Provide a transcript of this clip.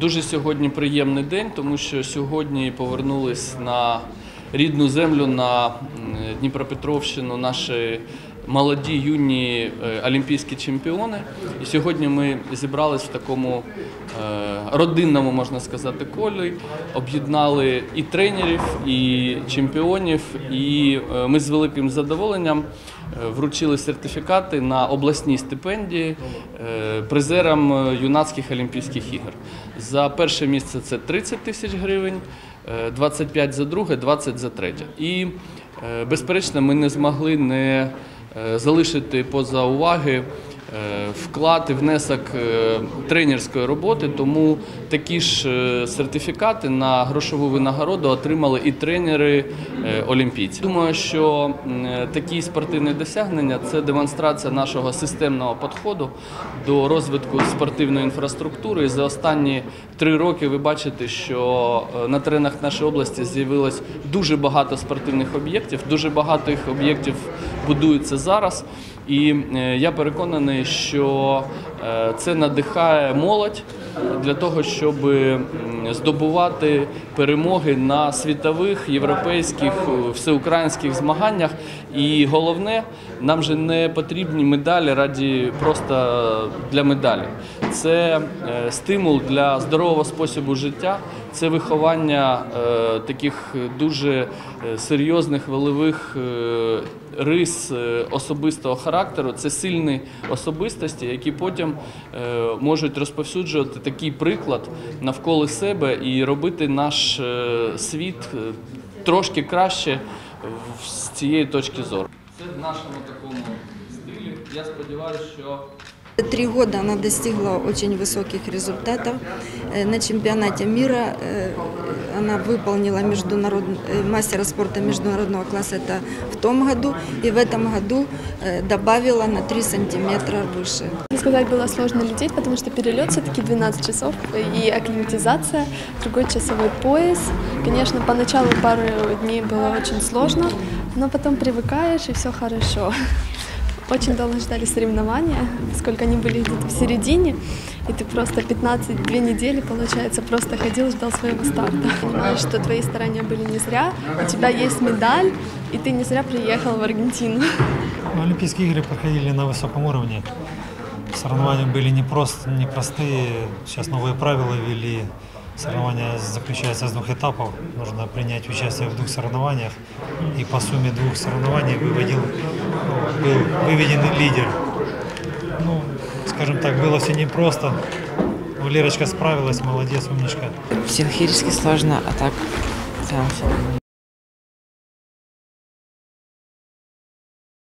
Дуже сьогодні приємний день, тому що сьогодні повернулись на рідну землю на Дніпропетровщину наші молоді юні е, олімпійські чемпіони. І сьогодні ми зібрались в такому е, родинному, можна сказати, колі, об'єднали і тренерів, і чемпіонів. І е, ми з великим задоволенням вручили сертифікати на обласні стипендії призерам юнацьких Олімпійських ігор. За перше місце це 30 тисяч гривень, е, 25 за друге, 20 за третє. І, безперечно, ми не змогли не залишити поза уваги е, вклад і внесок е, тренерської роботи, тому такі ж е, сертифікати на грошову винагороду отримали і тренери е, олімпійці. Думаю, що е, такі спортивні досягнення це демонстрація нашого системного підходу до розвитку спортивної інфраструктури. І за останні три роки ви бачите, що е, на теренах нашої області з'явилось дуже багато спортивних об'єктів, дуже багато їх об'єктів будується зараз. І е, я переконаний, що е, це надихає молодь для того, щоб здобувати перемоги на світових, європейських, е, всеукраїнських змаганнях. І головне, нам же не потрібні медалі раді просто для медалі. Це стимул для здорового способу життя, це виховання е, таких дуже е, серйозних волевих е, рис особистого характеру. Це сильні особистості, які потім можуть розповсюджувати такий приклад навколо себе і робити наш світ трошки краще з цієї точки зору. Це в нашому такому стилі. Я сподіваюся, що Три года она достигла очень высоких результатов. Э, На чемпионате мира э, она выполнила международный, э, мастера спорта международного класса это в том году. И в этом году э, добавила на 3 сантиметра выше. Честно сказать, было сложно лететь, потому что перелет все-таки 12 часов и акклиматизация, другой часовой пояс. Конечно, поначалу пару дней было очень сложно, но потом привыкаешь и все хорошо. Очень долго ждали соревнования, сколько они были где-то в середине, и ты просто 15-2 недели, получается, просто ходил, ждал своего старта. Понимаешь, что твои старания были не зря, у тебя есть медаль, и ты не зря приехал в Аргентину. Ну, Олимпийские игры проходили на высоком уровне. Соревнования были непрост, непростые. Сейчас новые правила ввели. Соревнования заключаются из двух этапов. Нужно принять участие в двух соревнованиях. И по сумме двух соревнований выводил, был выведен лидер. Ну, скажем так, было все непросто. Но Лерочка справилась, молодец, умничка. Психологически сложно, а так в целом все.